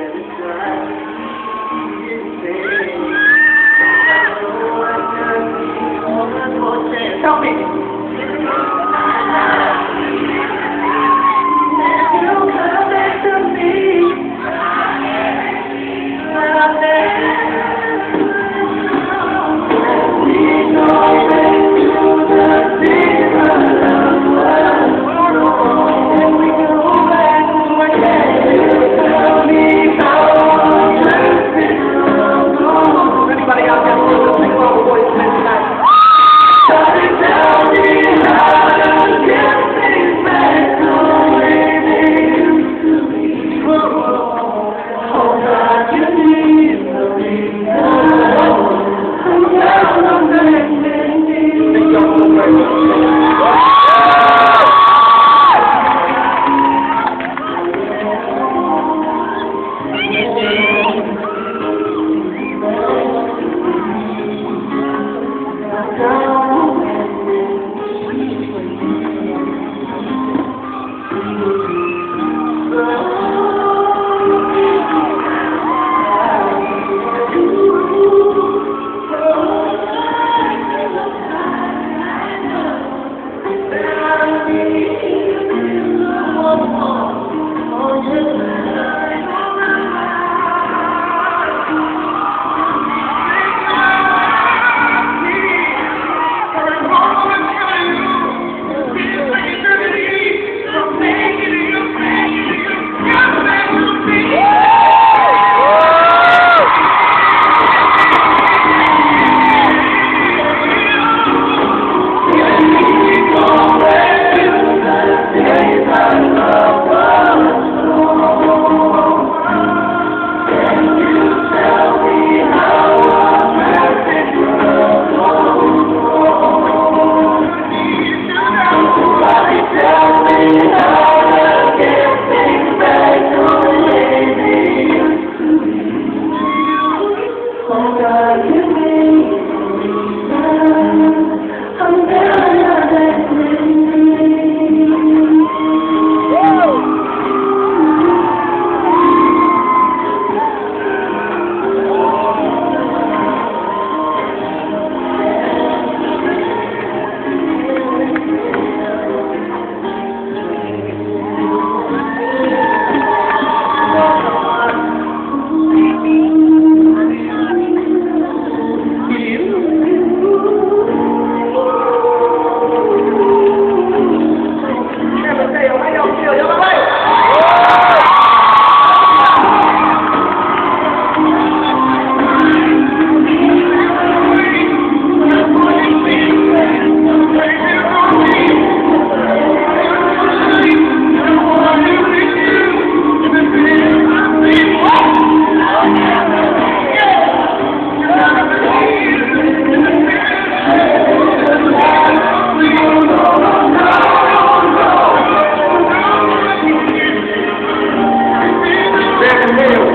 very bright. down. Dios.